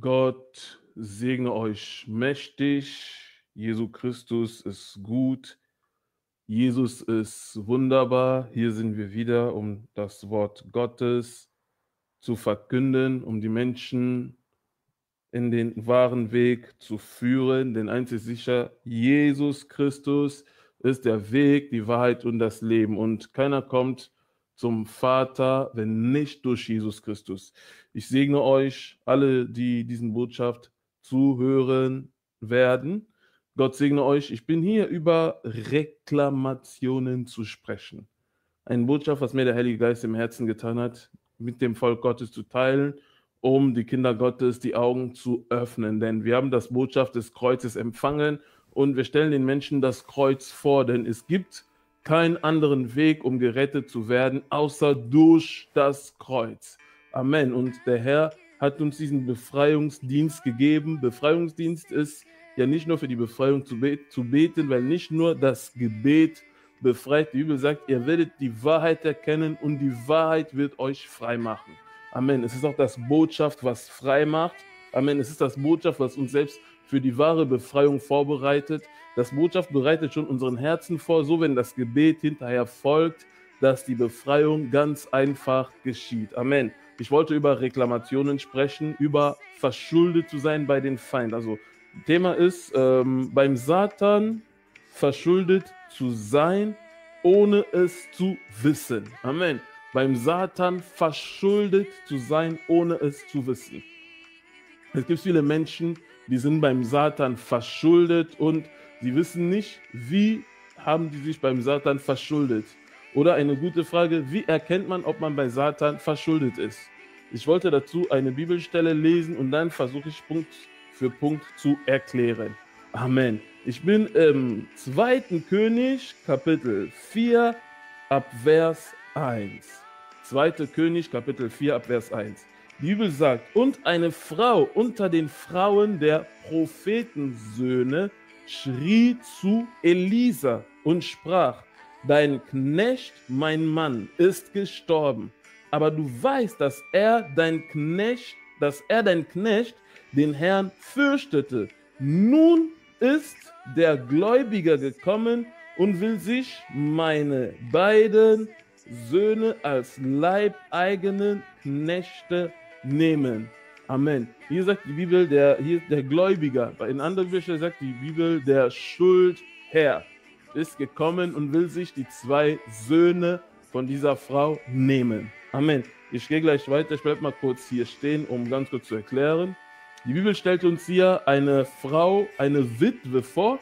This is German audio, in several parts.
Gott segne euch mächtig. Jesu Christus ist gut. Jesus ist wunderbar. Hier sind wir wieder, um das Wort Gottes zu verkünden, um die Menschen in den wahren Weg zu führen. Denn eins ist sicher, Jesus Christus ist der Weg, die Wahrheit und das Leben. Und keiner kommt zum Vater, wenn nicht durch Jesus Christus. Ich segne euch alle, die diesen Botschaft zuhören werden. Gott segne euch. Ich bin hier über Reklamationen zu sprechen. Eine Botschaft, was mir der Heilige Geist im Herzen getan hat, mit dem Volk Gottes zu teilen, um die Kinder Gottes die Augen zu öffnen. Denn wir haben das Botschaft des Kreuzes empfangen und wir stellen den Menschen das Kreuz vor, denn es gibt keinen anderen Weg, um gerettet zu werden, außer durch das Kreuz. Amen. Und der Herr hat uns diesen Befreiungsdienst gegeben. Befreiungsdienst ist ja nicht nur für die Befreiung zu, bet zu beten, weil nicht nur das Gebet befreit. Die Bibel sagt, ihr werdet die Wahrheit erkennen und die Wahrheit wird euch frei machen. Amen. Es ist auch das Botschaft, was frei macht. Amen. Es ist das Botschaft, was uns selbst für die wahre Befreiung vorbereitet. Das Botschaft bereitet schon unseren Herzen vor, so wenn das Gebet hinterher folgt, dass die Befreiung ganz einfach geschieht. Amen. Ich wollte über Reklamationen sprechen, über verschuldet zu sein bei den Feinden. Also Thema ist ähm, beim Satan verschuldet zu sein, ohne es zu wissen. Amen. Beim Satan verschuldet zu sein, ohne es zu wissen. Es gibt viele Menschen, die sind beim Satan verschuldet und sie wissen nicht, wie haben die sich beim Satan verschuldet. Oder eine gute Frage, wie erkennt man, ob man bei Satan verschuldet ist? Ich wollte dazu eine Bibelstelle lesen und dann versuche ich Punkt für Punkt zu erklären. Amen. Ich bin im zweiten König, Kapitel 4, ab Vers 1. Zweite König, Kapitel 4, ab Vers 1. Die Bibel sagt, und eine Frau unter den Frauen der Prophetensöhne schrie zu Elisa und sprach, dein Knecht, mein Mann, ist gestorben. Aber du weißt, dass er dein Knecht, dass er dein Knecht den Herrn fürchtete. Nun ist der Gläubiger gekommen und will sich meine beiden Söhne als leibeigene Knechte nehmen. Amen. Hier sagt die Bibel, der, hier der Gläubiger. In anderen Büchern sagt die Bibel, der Schuldherr ist gekommen und will sich die zwei Söhne von dieser Frau nehmen. Amen. Ich gehe gleich weiter. Ich bleibe mal kurz hier stehen, um ganz kurz zu erklären. Die Bibel stellt uns hier eine Frau, eine Witwe vor.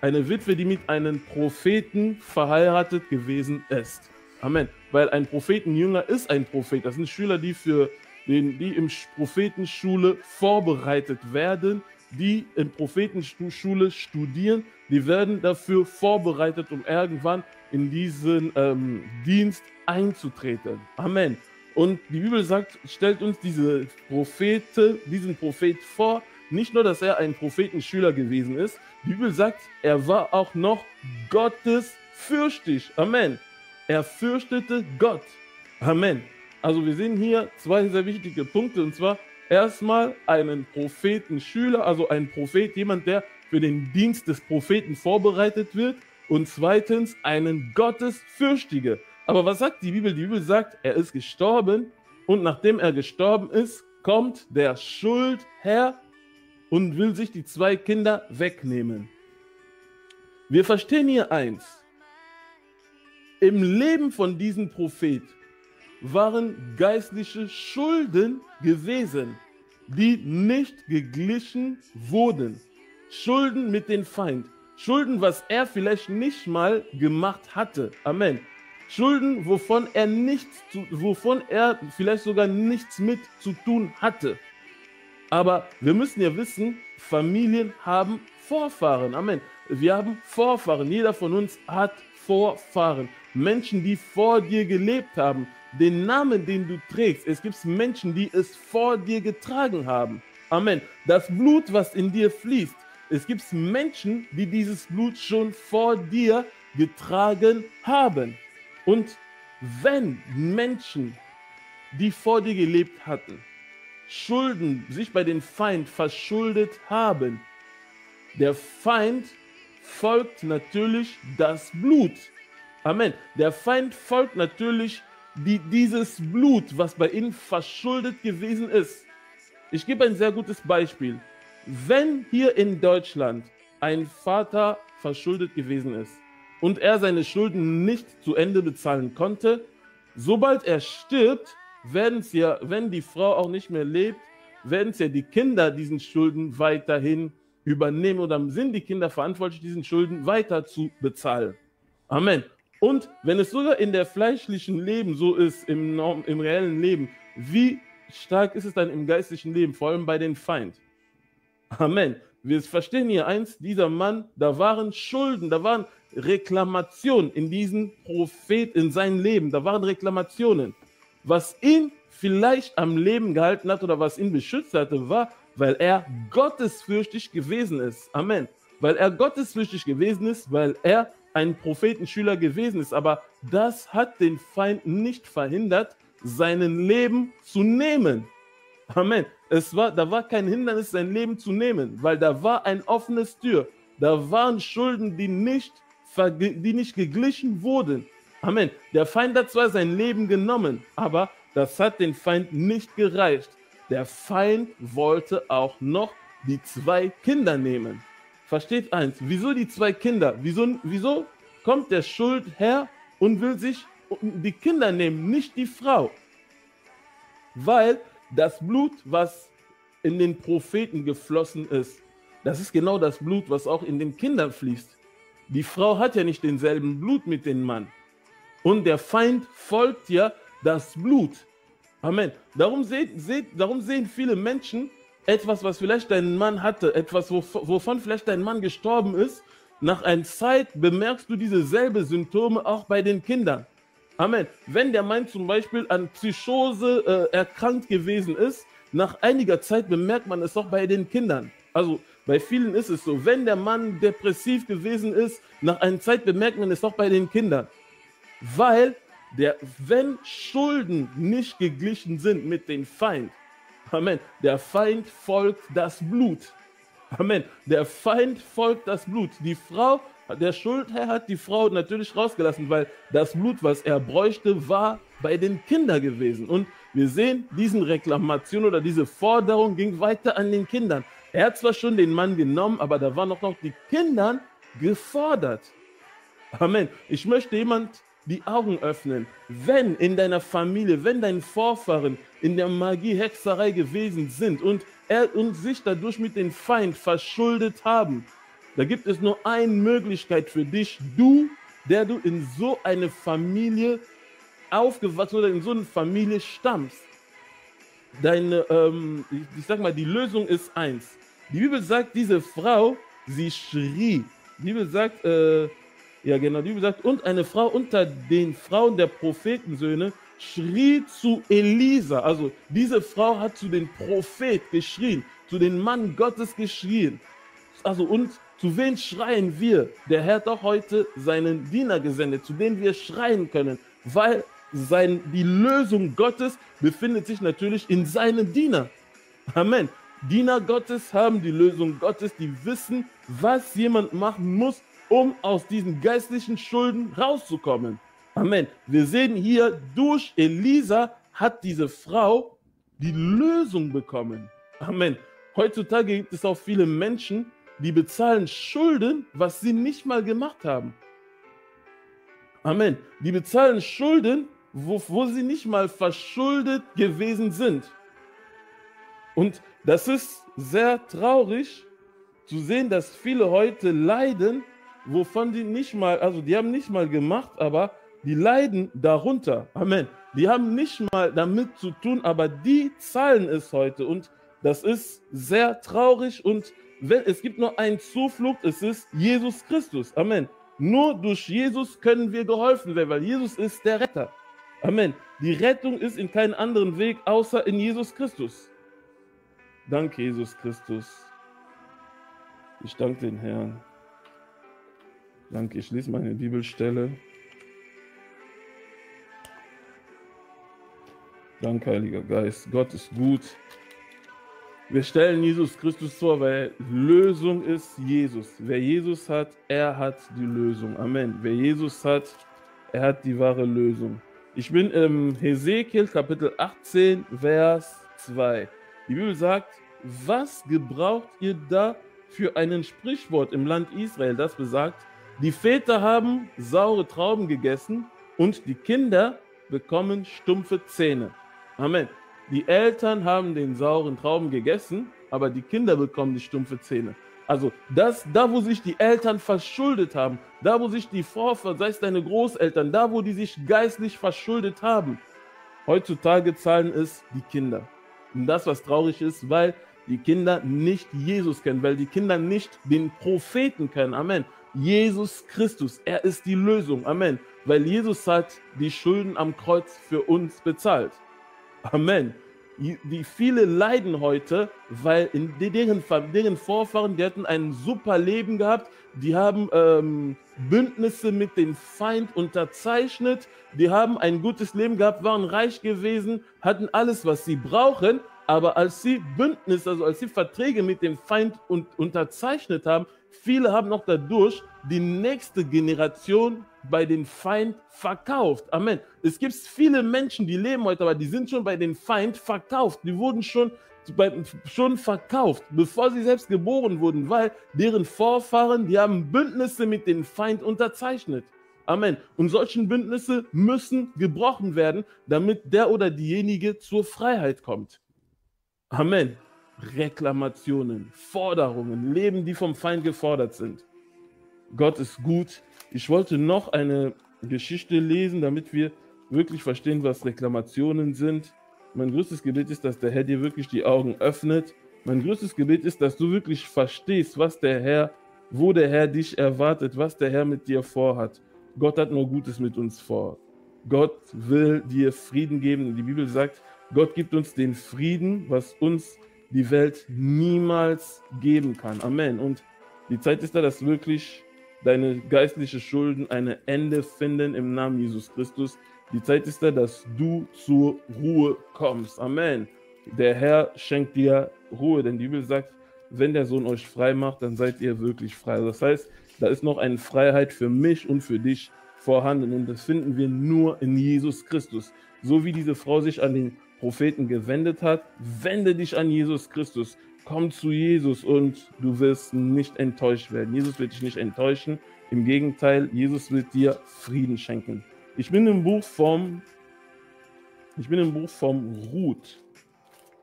Eine Witwe, die mit einem Propheten verheiratet gewesen ist. Amen. Weil ein Prophetenjünger ist ein Prophet. Das sind Schüler, die für den, die im Prophetenschule vorbereitet werden, die in Prophetenschule studieren, die werden dafür vorbereitet, um irgendwann in diesen ähm, Dienst einzutreten. Amen. Und die Bibel sagt, stellt uns diese Prophete, diesen Prophet vor, nicht nur, dass er ein Prophetenschüler gewesen ist, die Bibel sagt, er war auch noch Gottes fürchtig. Amen. Er fürchtete Gott. Amen. Also wir sehen hier zwei sehr wichtige Punkte und zwar erstmal einen Prophetenschüler, also ein Prophet, jemand, der für den Dienst des Propheten vorbereitet wird und zweitens einen Gottesfürchtige. Aber was sagt die Bibel? Die Bibel sagt, er ist gestorben und nachdem er gestorben ist, kommt der Schuldherr und will sich die zwei Kinder wegnehmen. Wir verstehen hier eins. Im Leben von diesem Prophet waren geistliche Schulden gewesen, die nicht geglichen wurden. Schulden mit dem Feind. Schulden, was er vielleicht nicht mal gemacht hatte. Amen. Schulden, wovon er nichts, wovon er vielleicht sogar nichts mit zu tun hatte. Aber wir müssen ja wissen, Familien haben Vorfahren. Amen. Wir haben Vorfahren. Jeder von uns hat Vorfahren. Menschen, die vor dir gelebt haben, den Namen, den du trägst. Es gibt Menschen, die es vor dir getragen haben. Amen. Das Blut, was in dir fließt. Es gibt Menschen, die dieses Blut schon vor dir getragen haben. Und wenn Menschen, die vor dir gelebt hatten, Schulden, sich bei den Feind verschuldet haben. Der Feind folgt natürlich das Blut. Amen. Der Feind folgt natürlich die, dieses Blut, was bei ihnen verschuldet gewesen ist. Ich gebe ein sehr gutes Beispiel. Wenn hier in Deutschland ein Vater verschuldet gewesen ist und er seine Schulden nicht zu Ende bezahlen konnte, sobald er stirbt, werden es ja, wenn die Frau auch nicht mehr lebt, werden es ja die Kinder diesen Schulden weiterhin übernehmen oder sind die Kinder verantwortlich, diesen Schulden weiter zu bezahlen. Amen. Und wenn es sogar in der fleischlichen Leben so ist, im, im reellen Leben, wie stark ist es dann im geistlichen Leben, vor allem bei den Feind? Amen. Wir verstehen hier eins, dieser Mann, da waren Schulden, da waren Reklamationen in diesem Prophet, in seinem Leben, da waren Reklamationen. Was ihn vielleicht am Leben gehalten hat oder was ihn beschützt hatte, war, weil er gottesfürchtig gewesen ist. Amen. Weil er gottesfürchtig gewesen ist, weil er ein Prophetenschüler gewesen ist. Aber das hat den Feind nicht verhindert, seinen Leben zu nehmen. Amen. Es war, da war kein Hindernis, sein Leben zu nehmen, weil da war ein offenes Tür. Da waren Schulden, die nicht, die nicht geglichen wurden. Amen. Der Feind hat zwar sein Leben genommen, aber das hat den Feind nicht gereicht. Der Feind wollte auch noch die zwei Kinder nehmen. Versteht eins, wieso die zwei Kinder? Wieso, wieso kommt der Schuldherr und will sich die Kinder nehmen, nicht die Frau? Weil das Blut, was in den Propheten geflossen ist, das ist genau das Blut, was auch in den Kindern fließt. Die Frau hat ja nicht denselben Blut mit dem Mann. Und der Feind folgt ja das Blut. Amen. Darum, seht, seht, darum sehen viele Menschen etwas, was vielleicht dein Mann hatte, etwas, wovon vielleicht dein Mann gestorben ist. Nach einer Zeit bemerkst du dieselbe Symptome auch bei den Kindern. Amen. Wenn der Mann zum Beispiel an Psychose äh, erkrankt gewesen ist, nach einiger Zeit bemerkt man es auch bei den Kindern. Also bei vielen ist es so, wenn der Mann depressiv gewesen ist, nach einer Zeit bemerkt man es auch bei den Kindern. Weil, der, wenn Schulden nicht geglichen sind mit dem Feind, Amen, der Feind folgt das Blut. Amen, der Feind folgt das Blut. Die Frau der Schuldherr hat die Frau natürlich rausgelassen, weil das Blut, was er bräuchte, war bei den Kindern gewesen. Und wir sehen, diese Reklamation oder diese Forderung ging weiter an den Kindern. Er hat zwar schon den Mann genommen, aber da waren auch noch die Kinder gefordert. Amen. Ich möchte jemand die Augen öffnen. Wenn in deiner Familie, wenn deine Vorfahren in der Magie, Hexerei gewesen sind und er und sich dadurch mit dem Feind verschuldet haben, da gibt es nur eine Möglichkeit für dich, du, der du in so eine Familie aufgewachsen oder in so eine Familie stammst. Deine, ähm, ich, ich sag mal, die Lösung ist eins. Die Bibel sagt, diese Frau, sie schrie. Die Bibel sagt, äh, ja genau, die Bibel und eine Frau unter den Frauen der Prophetensöhne schrie zu Elisa. Also diese Frau hat zu den Prophet geschrien, zu den Mann Gottes geschrien. Also und zu wen schreien wir? Der Herr hat doch heute seinen Diener gesendet, zu denen wir schreien können, weil sein, die Lösung Gottes befindet sich natürlich in seinen Diener. Amen. Diener Gottes haben die Lösung Gottes, die wissen, was jemand machen muss, um aus diesen geistlichen Schulden rauszukommen. Amen. Wir sehen hier, durch Elisa hat diese Frau die Lösung bekommen. Amen. Heutzutage gibt es auch viele Menschen, die bezahlen Schulden, was sie nicht mal gemacht haben. Amen. Die bezahlen Schulden, wo, wo sie nicht mal verschuldet gewesen sind. Und das ist sehr traurig zu sehen, dass viele heute leiden, wovon die nicht mal, also die haben nicht mal gemacht, aber die leiden darunter. Amen. Die haben nicht mal damit zu tun, aber die zahlen es heute. Und das ist sehr traurig und wenn, es gibt nur einen Zuflucht, es ist Jesus Christus. Amen. Nur durch Jesus können wir geholfen werden, weil Jesus ist der Retter. Amen. Die Rettung ist in keinem anderen Weg außer in Jesus Christus. Danke, Jesus Christus. Ich danke den Herrn. Danke, ich lese meine Bibelstelle. Danke, Heiliger Geist. Gott ist gut. Wir stellen Jesus Christus vor, weil Lösung ist Jesus. Wer Jesus hat, er hat die Lösung. Amen. Wer Jesus hat, er hat die wahre Lösung. Ich bin im Hesekiel Kapitel 18, Vers 2. Die Bibel sagt, was gebraucht ihr da für einen Sprichwort im Land Israel, das besagt, die Väter haben saure Trauben gegessen und die Kinder bekommen stumpfe Zähne. Amen. Die Eltern haben den sauren Trauben gegessen, aber die Kinder bekommen die stumpfe Zähne. Also das, da wo sich die Eltern verschuldet haben, da wo sich die Vorfahren, sei es deine Großeltern, da wo die sich geistlich verschuldet haben, heutzutage zahlen es die Kinder. Und das, was traurig ist, weil die Kinder nicht Jesus kennen, weil die Kinder nicht den Propheten kennen. Amen. Jesus Christus, er ist die Lösung. Amen. Weil Jesus hat die Schulden am Kreuz für uns bezahlt. Amen. Die viele leiden heute, weil in deren, deren Vorfahren, die hatten ein super Leben gehabt, die haben ähm, Bündnisse mit dem Feind unterzeichnet, die haben ein gutes Leben gehabt, waren reich gewesen, hatten alles, was sie brauchen, aber als sie Bündnisse, also als sie Verträge mit dem Feind un unterzeichnet haben, viele haben noch dadurch die nächste Generation bei den Feind verkauft. Amen. Es gibt viele Menschen, die leben heute, aber die sind schon bei den Feind verkauft. Die wurden schon, schon verkauft, bevor sie selbst geboren wurden, weil deren Vorfahren, die haben Bündnisse mit dem Feind unterzeichnet. Amen. Und solche Bündnisse müssen gebrochen werden, damit der oder diejenige zur Freiheit kommt. Amen. Reklamationen, Forderungen, Leben, die vom Feind gefordert sind. Gott ist gut. Ich wollte noch eine Geschichte lesen, damit wir wirklich verstehen, was Reklamationen sind. Mein größtes Gebet ist, dass der Herr dir wirklich die Augen öffnet. Mein größtes Gebet ist, dass du wirklich verstehst, was der Herr, wo der Herr dich erwartet, was der Herr mit dir vorhat. Gott hat nur Gutes mit uns vor. Gott will dir Frieden geben. Die Bibel sagt, Gott gibt uns den Frieden, was uns die Welt niemals geben kann. Amen. Und die Zeit ist da, dass wirklich deine geistlichen Schulden ein Ende finden im Namen Jesus Christus. Die Zeit ist da, dass du zur Ruhe kommst. Amen. Der Herr schenkt dir Ruhe, denn die Bibel sagt, wenn der Sohn euch frei macht, dann seid ihr wirklich frei. Das heißt, da ist noch eine Freiheit für mich und für dich vorhanden und das finden wir nur in Jesus Christus. So wie diese Frau sich an den Propheten gewendet hat, wende dich an Jesus Christus. Komm zu Jesus und du wirst nicht enttäuscht werden. Jesus wird dich nicht enttäuschen. Im Gegenteil, Jesus wird dir Frieden schenken. Ich bin im Buch vom, ich bin im Buch vom Ruth.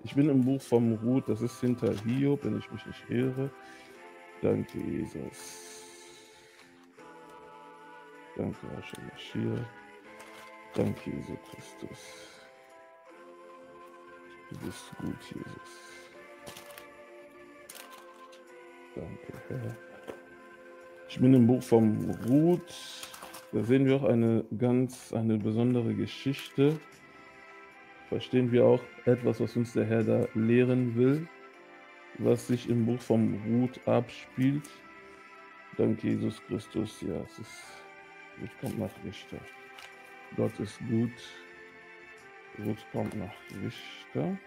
Ich bin im Buch vom Ruth, das ist hinter Hiob, wenn ich mich nicht irre. Danke, Jesus. Danke, Mashiach. Danke, Jesus Christus. Du bist gut, Jesus. Danke, Herr. Ich bin im Buch vom Ruth. Da sehen wir auch eine ganz, eine besondere Geschichte. Verstehen wir auch etwas, was uns der Herr da lehren will, was sich im Buch vom Ruth abspielt. Dank Jesus Christus, ja, es ist, Ruth kommt nach Richter. Gott ist gut. Ruth kommt nach Richter.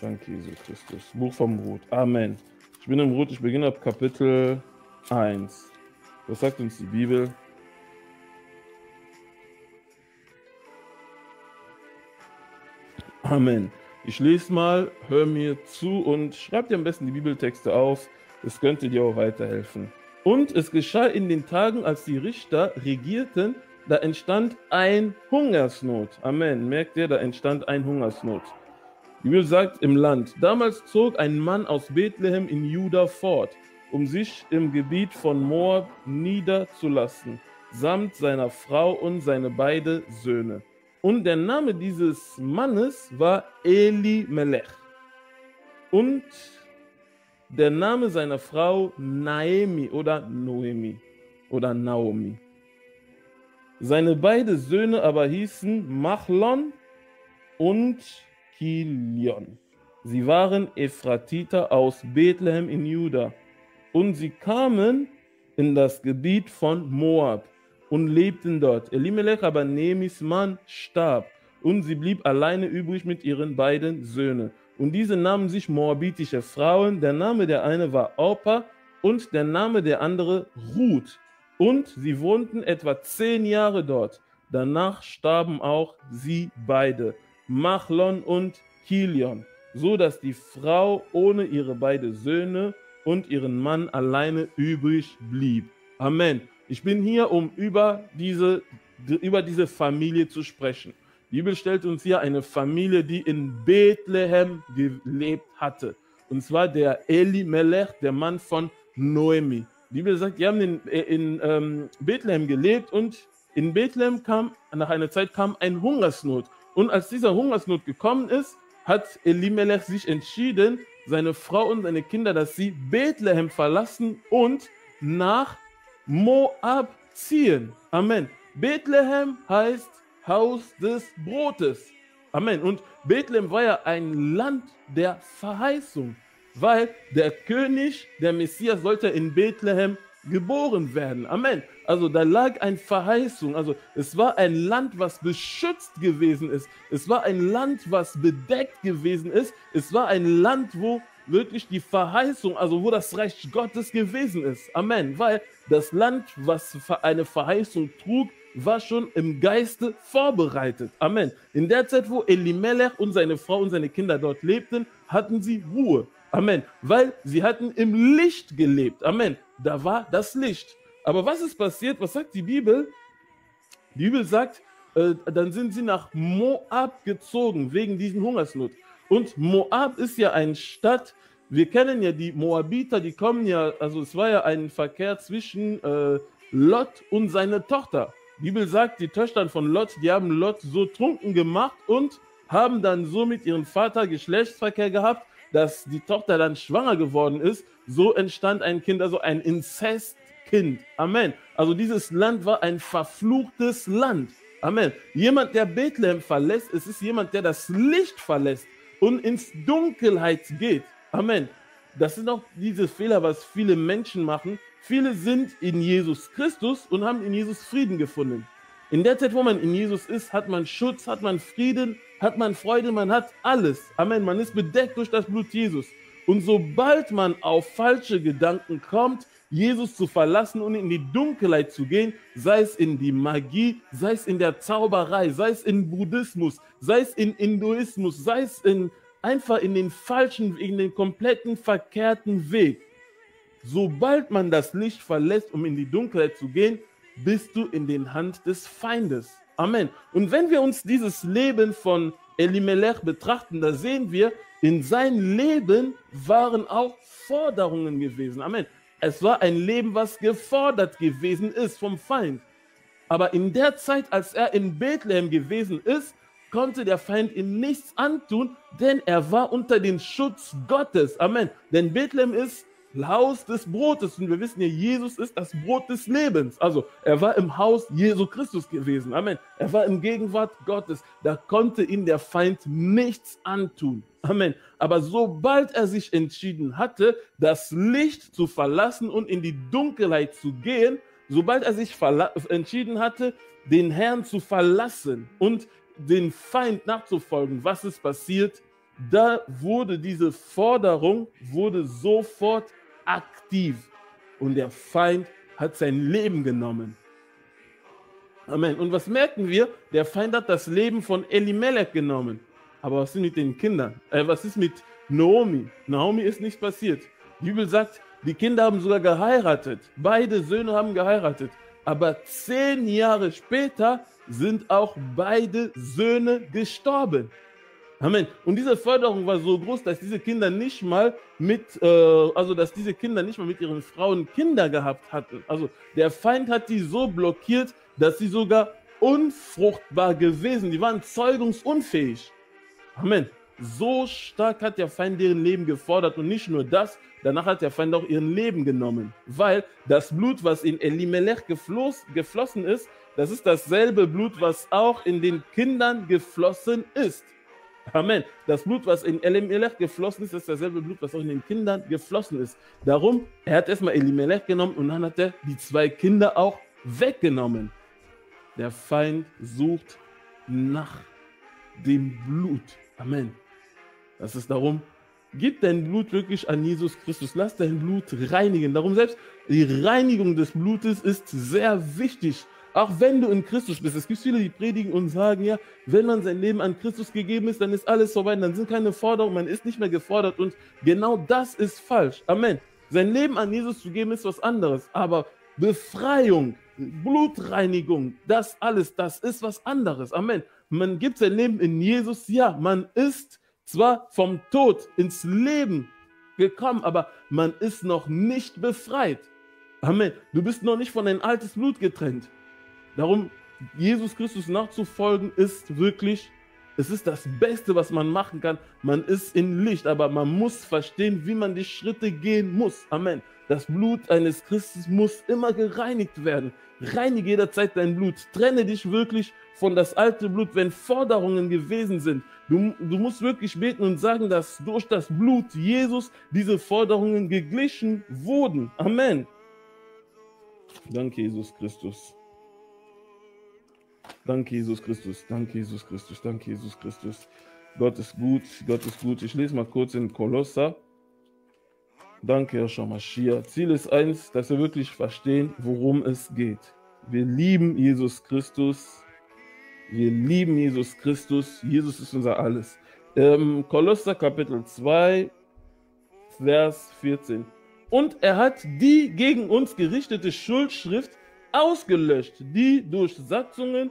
Danke, Jesus Christus. Buch vom Ruth. Amen. Ich bin im Ruth, ich beginne ab Kapitel 1. Was sagt uns die Bibel? Amen. Ich lese mal, hör mir zu und schreib dir am besten die Bibeltexte auf. Es könnte dir auch weiterhelfen. Und es geschah in den Tagen, als die Richter regierten, da entstand ein Hungersnot. Amen. Merkt ihr, da entstand ein Hungersnot. Die Bibel sagt im Land, damals zog ein Mann aus Bethlehem in Juda fort, um sich im Gebiet von Moab niederzulassen, samt seiner Frau und seine beiden Söhne. Und der Name dieses Mannes war Eli Melech. Und der Name seiner Frau Naemi oder Noemi oder Naomi. Seine beiden Söhne aber hießen Machlon und Kilion. Sie waren Ephratiter aus Bethlehem in Juda. Und sie kamen in das Gebiet von Moab und lebten dort. Elimelech aber Nemis Mann starb und sie blieb alleine übrig mit ihren beiden Söhnen. Und diese nahmen sich moabitische Frauen. Der Name der eine war Orpa und der Name der andere Ruth. Und sie wohnten etwa zehn Jahre dort. Danach starben auch sie beide, Machlon und Kilion, so dass die Frau ohne ihre beiden Söhne und ihren Mann alleine übrig blieb. Amen. Ich bin hier, um über diese, über diese Familie zu sprechen. Die Bibel stellt uns hier eine Familie, die in Bethlehem gelebt hatte. Und zwar der Eli Melech, der Mann von Noemi. Die Bibel sagt, die haben in, in ähm, Bethlehem gelebt und in Bethlehem kam, nach einer Zeit kam ein Hungersnot. Und als dieser Hungersnot gekommen ist, hat Elimelech sich entschieden, seine Frau und seine Kinder, dass sie Bethlehem verlassen und nach Moab ziehen. Amen. Bethlehem heißt Haus des Brotes. Amen. Und Bethlehem war ja ein Land der Verheißung, weil der König, der Messias, sollte in Bethlehem geboren werden. Amen. Also da lag eine Verheißung. Also es war ein Land, was beschützt gewesen ist. Es war ein Land, was bedeckt gewesen ist. Es war ein Land, wo wirklich die Verheißung, also wo das Reich Gottes gewesen ist. Amen. Weil das Land, was eine Verheißung trug, war schon im Geiste vorbereitet. Amen. In der Zeit, wo Elimelech und seine Frau und seine Kinder dort lebten, hatten sie Ruhe. Amen. Weil sie hatten im Licht gelebt. Amen. Da war das Licht. Aber was ist passiert? Was sagt die Bibel? Die Bibel sagt, äh, dann sind sie nach Moab gezogen wegen diesen Hungersnot. Und Moab ist ja eine Stadt, wir kennen ja die Moabiter, die kommen ja, also es war ja ein Verkehr zwischen äh, Lot und seine Tochter. Die Bibel sagt, die Töchter von Lot, die haben Lot so trunken gemacht und haben dann so mit ihrem Vater Geschlechtsverkehr gehabt, dass die Tochter dann schwanger geworden ist. So entstand ein Kind, also ein Inzestkind. Amen. Also dieses Land war ein verfluchtes Land. Amen. Jemand, der Bethlehem verlässt, es ist jemand, der das Licht verlässt und ins Dunkelheit geht. Amen. Das sind auch diese Fehler, was viele Menschen machen. Viele sind in Jesus Christus und haben in Jesus Frieden gefunden. In der Zeit, wo man in Jesus ist, hat man Schutz, hat man Frieden, hat man Freude, man hat alles. Amen. Man ist bedeckt durch das Blut Jesus. Und sobald man auf falsche Gedanken kommt, Jesus zu verlassen und in die Dunkelheit zu gehen, sei es in die Magie, sei es in der Zauberei, sei es in Buddhismus, sei es in Hinduismus, sei es in, einfach in den falschen, in den kompletten verkehrten Weg. Sobald man das Licht verlässt, um in die Dunkelheit zu gehen, bist du in den Hand des Feindes. Amen. Und wenn wir uns dieses Leben von Elimelech betrachten, da sehen wir, in seinem Leben waren auch Forderungen gewesen. Amen. Es war ein Leben, was gefordert gewesen ist vom Feind. Aber in der Zeit, als er in Bethlehem gewesen ist, konnte der Feind ihm nichts antun, denn er war unter den Schutz Gottes. Amen. Denn Bethlehem ist Haus des Brotes. Und wir wissen ja, Jesus ist das Brot des Lebens. Also er war im Haus Jesu Christus gewesen. Amen. Er war im Gegenwart Gottes. Da konnte ihn der Feind nichts antun. Amen. Aber sobald er sich entschieden hatte, das Licht zu verlassen und in die Dunkelheit zu gehen, sobald er sich entschieden hatte, den Herrn zu verlassen und den Feind nachzufolgen, was ist passiert? Da wurde diese Forderung wurde sofort aktiv und der Feind hat sein Leben genommen. Amen. Und was merken wir? Der Feind hat das Leben von Elimelech genommen. Aber was ist mit den Kindern? Äh, was ist mit Naomi? Naomi ist nicht passiert. Die Bibel sagt, die Kinder haben sogar geheiratet. Beide Söhne haben geheiratet. Aber zehn Jahre später sind auch beide Söhne gestorben. Amen. Und diese Förderung war so groß, dass diese Kinder nicht mal mit, äh, also dass diese Kinder nicht mal mit ihren Frauen Kinder gehabt hatten. Also der Feind hat die so blockiert, dass sie sogar unfruchtbar gewesen. Die waren zeugungsunfähig. Amen. So stark hat der Feind deren Leben gefordert und nicht nur das, danach hat der Feind auch ihren Leben genommen, weil das Blut, was in Elimelech gefloss, geflossen ist, das ist dasselbe Blut, was auch in den Kindern geflossen ist. Amen. Das Blut, was in Elimelech geflossen ist, ist dasselbe Blut, was auch in den Kindern geflossen ist. Darum, er hat erstmal Elimelech genommen und dann hat er die zwei Kinder auch weggenommen. Der Feind sucht nach dem Blut. Amen. Das ist darum, gib dein Blut wirklich an Jesus Christus. Lass dein Blut reinigen. Darum selbst die Reinigung des Blutes ist sehr wichtig. Auch wenn du in Christus bist. Es gibt viele, die predigen und sagen, ja, wenn man sein Leben an Christus gegeben ist, dann ist alles vorbei. Dann sind keine Forderungen, man ist nicht mehr gefordert. Und genau das ist falsch. Amen. Sein Leben an Jesus zu geben ist was anderes. Aber Befreiung, Blutreinigung, das alles, das ist was anderes. Amen. Man gibt sein Leben in Jesus, ja, man ist zwar vom Tod ins Leben gekommen, aber man ist noch nicht befreit. Amen. Du bist noch nicht von dein altes Blut getrennt. Darum, Jesus Christus nachzufolgen, ist wirklich, es ist das Beste, was man machen kann. Man ist in Licht, aber man muss verstehen, wie man die Schritte gehen muss. Amen. Das Blut eines Christus muss immer gereinigt werden. Reinige jederzeit dein Blut. Trenne dich wirklich von das alte Blut, wenn Forderungen gewesen sind. Du, du musst wirklich beten und sagen, dass durch das Blut Jesus diese Forderungen geglichen wurden. Amen. Danke, Jesus Christus. Danke, Jesus Christus. Danke, Jesus Christus. Danke, Jesus Christus. Gott ist gut. Gott ist gut. Ich lese mal kurz in Kolosser. Danke, Herr Shamashia. Ziel ist eins, dass wir wirklich verstehen, worum es geht. Wir lieben Jesus Christus. Wir lieben Jesus Christus. Jesus ist unser Alles. Ähm, Kolosser Kapitel 2, Vers 14. Und er hat die gegen uns gerichtete Schuldschrift ausgelöscht, die durch Satzungen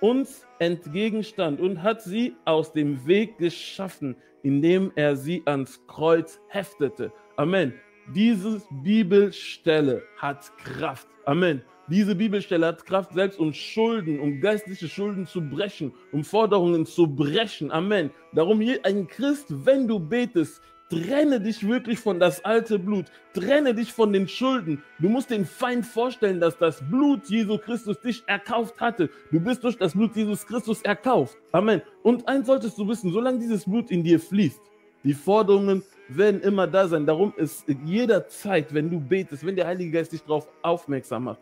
uns entgegenstand und hat sie aus dem Weg geschaffen, indem er sie ans Kreuz heftete. Amen. Diese Bibelstelle hat Kraft. Amen. Diese Bibelstelle hat Kraft, selbst um Schulden, um geistliche Schulden zu brechen, um Forderungen zu brechen. Amen. Darum ein Christ, wenn du betest, trenne dich wirklich von das alte Blut, trenne dich von den Schulden. Du musst den Feind vorstellen, dass das Blut Jesu Christus dich erkauft hatte. Du bist durch das Blut Jesus Christus erkauft. Amen. Und eins solltest du wissen, solange dieses Blut in dir fließt, die Forderungen werden immer da sein. Darum ist jederzeit, wenn du betest, wenn der Heilige Geist dich darauf aufmerksam macht,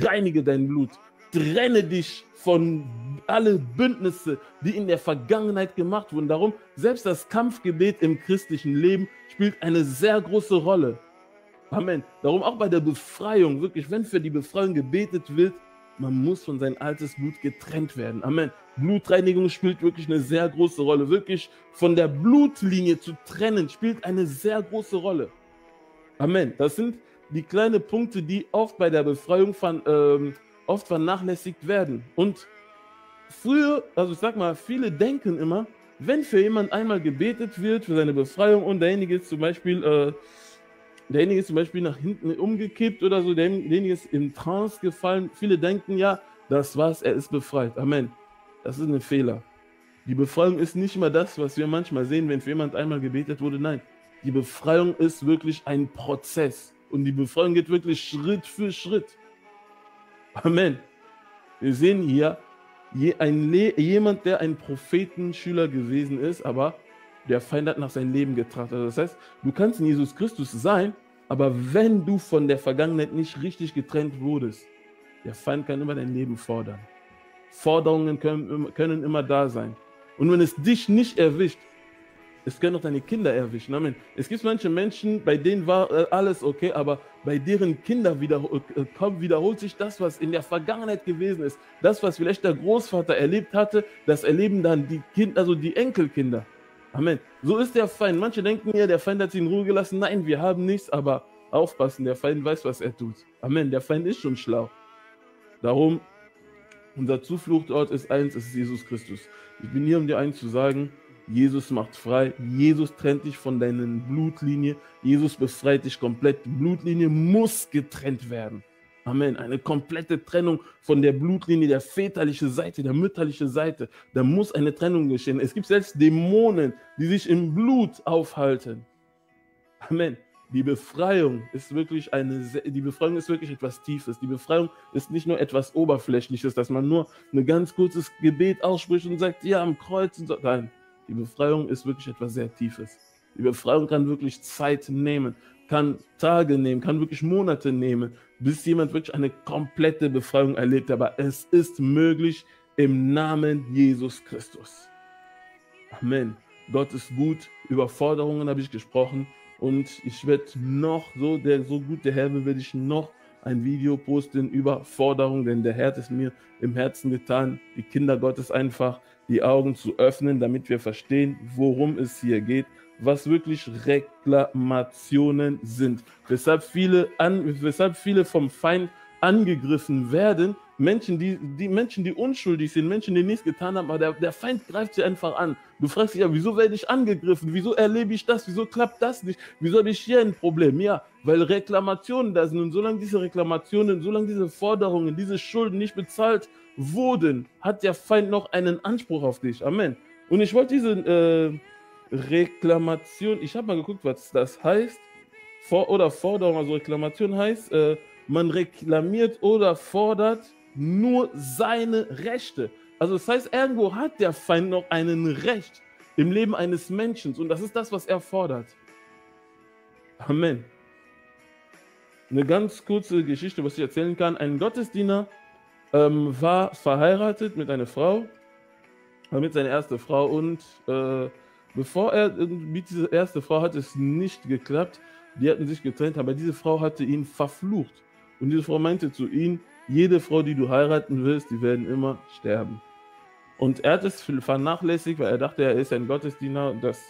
reinige dein Blut, trenne dich von alle Bündnisse, die in der Vergangenheit gemacht wurden. Darum, selbst das Kampfgebet im christlichen Leben spielt eine sehr große Rolle. Amen. Darum auch bei der Befreiung, wirklich, wenn für die Befreiung gebetet wird, man muss von sein altes Blut getrennt werden. Amen. Blutreinigung spielt wirklich eine sehr große Rolle. Wirklich von der Blutlinie zu trennen, spielt eine sehr große Rolle. Amen. Das sind die kleinen Punkte, die oft bei der Befreiung von, ähm, oft vernachlässigt werden. Und früher, also ich sag mal, viele denken immer, wenn für jemand einmal gebetet wird für seine Befreiung und derjenige ist zum Beispiel, äh, derjenige ist zum Beispiel nach hinten umgekippt oder so, derjenige ist im Trance gefallen. Viele denken ja, das war's, er ist befreit. Amen. Das ist ein Fehler. Die Befreiung ist nicht mal das, was wir manchmal sehen, wenn für jemand einmal gebetet wurde. Nein, die Befreiung ist wirklich ein Prozess. Und die Befreiung geht wirklich Schritt für Schritt. Amen. Wir sehen hier jemand, der ein Prophetenschüler gewesen ist, aber der Feind hat nach seinem Leben getrachtet. Das heißt, du kannst in Jesus Christus sein, aber wenn du von der Vergangenheit nicht richtig getrennt wurdest, der Feind kann immer dein Leben fordern. Forderungen können, können immer da sein. Und wenn es dich nicht erwischt, es können auch deine Kinder erwischen. Amen. Es gibt manche Menschen, bei denen war äh, alles okay, aber bei deren Kinder wieder, äh, wiederholt sich das, was in der Vergangenheit gewesen ist. Das, was vielleicht der Großvater erlebt hatte, das erleben dann die Kinder, also die Enkelkinder. Amen. So ist der Feind. Manche denken ja, der Feind hat sie in Ruhe gelassen. Nein, wir haben nichts, aber aufpassen, der Feind weiß, was er tut. Amen. Der Feind ist schon schlau. Darum, unser Zufluchtort ist eins, es ist Jesus Christus. Ich bin hier, um dir eins zu sagen, Jesus macht frei. Jesus trennt dich von deiner Blutlinie. Jesus befreit dich komplett. Die Blutlinie muss getrennt werden. Amen. Eine komplette Trennung von der Blutlinie, der väterlichen Seite, der mütterlichen Seite. Da muss eine Trennung geschehen. Es gibt selbst Dämonen, die sich im Blut aufhalten. Amen. Die Befreiung ist wirklich eine, die Befreiung ist wirklich etwas Tiefes. Die Befreiung ist nicht nur etwas Oberflächliches, dass man nur ein ganz kurzes Gebet ausspricht und sagt, ja, am Kreuz und so. Nein, die Befreiung ist wirklich etwas sehr Tiefes. Die Befreiung kann wirklich Zeit nehmen, kann Tage nehmen, kann wirklich Monate nehmen, bis jemand wirklich eine komplette Befreiung erlebt. Aber es ist möglich im Namen Jesus Christus. Amen. Gott ist gut. Über Forderungen habe ich gesprochen. Und ich werde noch so, der so gut der Herr werde ich noch ein Video posten über Forderungen, denn der Herr hat es mir im Herzen getan, die Kinder Gottes einfach die Augen zu öffnen, damit wir verstehen, worum es hier geht, was wirklich Reklamationen sind, weshalb viele, an, weshalb viele vom Feind angegriffen werden. Menschen, die, die Menschen, die unschuldig sind, Menschen, die nichts getan haben, aber der, der Feind greift sie einfach an. Du fragst dich ja, wieso werde ich angegriffen? Wieso erlebe ich das? Wieso klappt das nicht? Wieso habe ich hier ein Problem? Ja, weil Reklamationen da sind und solange diese Reklamationen, solange diese Forderungen, diese Schulden nicht bezahlt wurden, hat der Feind noch einen Anspruch auf dich. Amen. Und ich wollte diese äh, Reklamation, ich habe mal geguckt, was das heißt. For oder Forderung, also Reklamation heißt, äh, man reklamiert oder fordert nur seine Rechte. Also das heißt, irgendwo hat der Feind noch einen Recht im Leben eines Menschen und das ist das, was er fordert. Amen. Eine ganz kurze Geschichte, was ich erzählen kann. Ein Gottesdiener ähm, war verheiratet mit einer Frau, mit seiner ersten Frau und äh, bevor er mit dieser ersten Frau hat es nicht geklappt. Die hatten sich getrennt, aber diese Frau hatte ihn verflucht. Und diese Frau meinte zu ihm, jede Frau, die du heiraten willst, die werden immer sterben. Und er hat es vernachlässigt, weil er dachte, er ist ein Gottesdiener das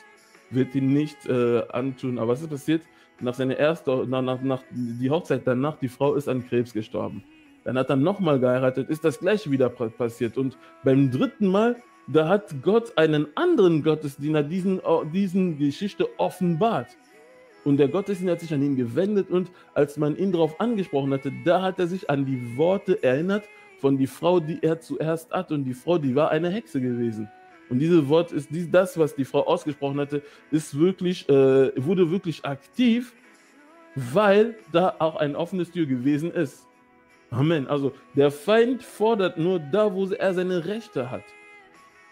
wird ihn nicht äh, antun. Aber was ist passiert? Nach seiner ersten, nach, nach, nach, die Hochzeit danach, die Frau ist an Krebs gestorben. Dann hat er nochmal geheiratet, ist das gleiche wieder passiert. Und beim dritten Mal, da hat Gott einen anderen Gottesdiener diesen, diesen Geschichte offenbart. Und der Gottesdienst hat sich an ihn gewendet und als man ihn darauf angesprochen hatte, da hat er sich an die Worte erinnert von die Frau, die er zuerst hat. Und die Frau, die war eine Hexe gewesen. Und dieses Wort ist dies, das, was die Frau ausgesprochen hatte, ist wirklich, äh, wurde wirklich aktiv, weil da auch ein offenes Tür gewesen ist. Amen. Also der Feind fordert nur da, wo er seine Rechte hat.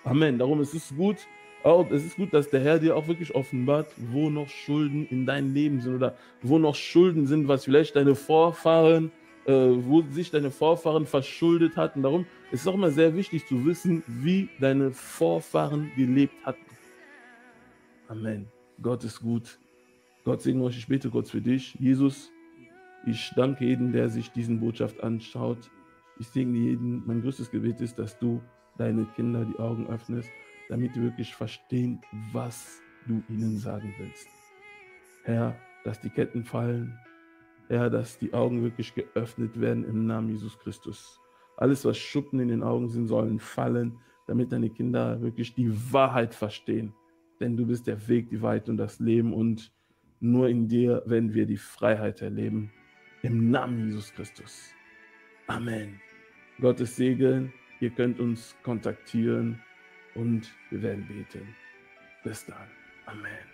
Amen. Darum ist es gut, auch, es ist gut, dass der Herr dir auch wirklich offenbart, wo noch Schulden in deinem Leben sind oder wo noch Schulden sind, was vielleicht deine Vorfahren, äh, wo sich deine Vorfahren verschuldet hatten. Darum ist es auch immer sehr wichtig zu wissen, wie deine Vorfahren gelebt hatten. Amen. Gott ist gut. Gott segne euch. Ich bete kurz für dich. Jesus, ich danke jedem, der sich diesen Botschaft anschaut. Ich segne jeden. Mein größtes Gebet ist, dass du deine Kinder die Augen öffnest damit die wirklich verstehen, was du ihnen sagen willst. Herr, dass die Ketten fallen. Herr, dass die Augen wirklich geöffnet werden im Namen Jesus Christus. Alles, was Schuppen in den Augen sind, sollen fallen, damit deine Kinder wirklich die Wahrheit verstehen. Denn du bist der Weg, die Wahrheit und das Leben und nur in dir werden wir die Freiheit erleben. Im Namen Jesus Christus. Amen. Gottes Segen. Ihr könnt uns kontaktieren und wir werden beten. Bis dann. Amen.